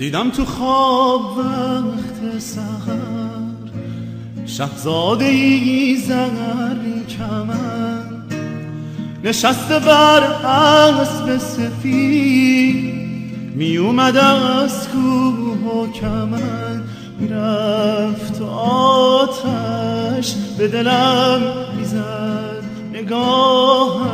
دیدم تو خواب وقت سهر شهزاده ای زری کمن نشسته بر اسب سفید می اومد از کوه و کمن می‌رفت آتش به دلم می‌زد نگاهش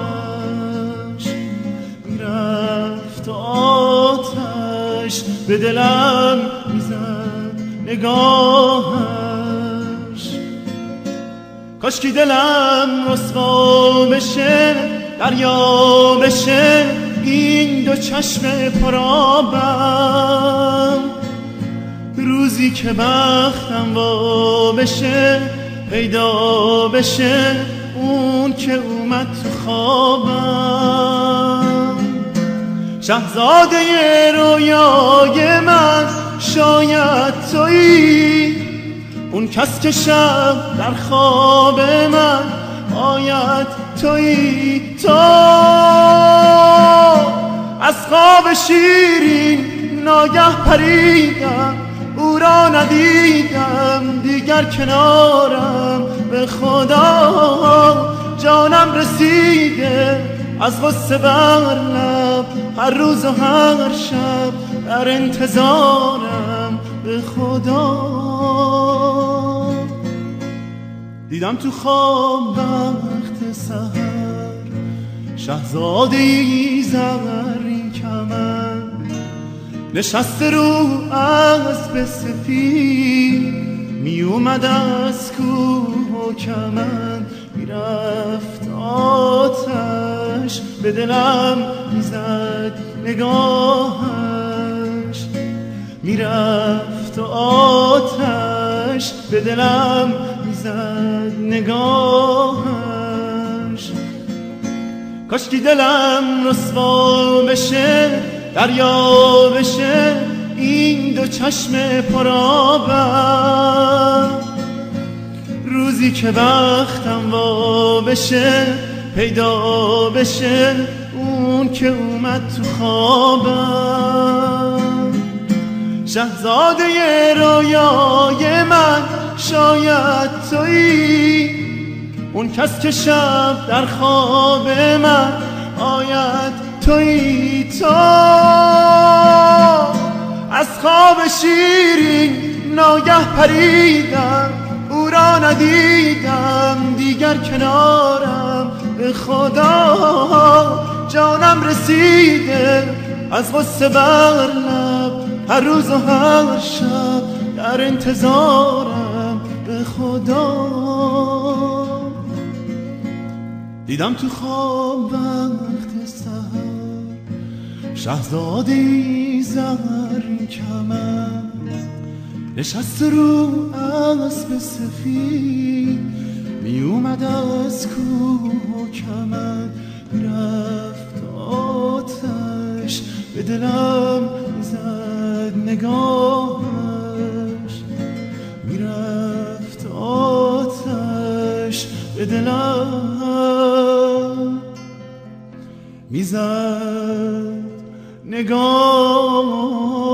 به دلم می‌زد نگاهش. کاش کی دلم رسوا بشه دریا بشه این دو چشم پرابم روزی که بختم وا بشه پیدا بشه اون که اومد تو خوابم. شهزاده رویای من شاید تویی. اون کس که شب در خواب من آید تویی تو از خواب شیرین ناگه پریدم. او را ندیدم دیگر کنارم. به خدا جانم رسیده از غصه بر لب هر روز و هر شب در انتظارم به خدا. دیدم تو خواب وقت سهر شهزاده ای زرین کمن نشسته رو اسب سفید می اومد از کوه و کمن می‌رفت آتش به دلم می‌زد نگاهش می‌رفت آتش به دلم می‌زد نگاهش کاش کی دلم رسوا بشه دریا بشه این دو چشم پرابم روزی که بختم وا بشه پیدا بشه اون که اومد تو خوابم. شهزاده رویای من شاید تویی اون کس که شب در خواب من آید تویی تو. از خواب شیرین ناگه پریدم او را ندیدم دیگر کنارم. به خدا. جانم رسیده از غصه بر لب هر روز و هر شب در انتظارم. به خدا. دیدم تو خواب وقت سهر شهزادی زر کمن نشست رو اسب سفید می اومد از کوه و کمن رفت آتش به دلم زد نگاهش. می‌رفت آتش به دلم می‌زد نگاه